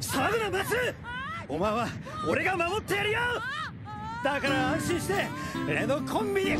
サグナ松お前は俺が守ってやるよ。だから安心して俺のコンビに。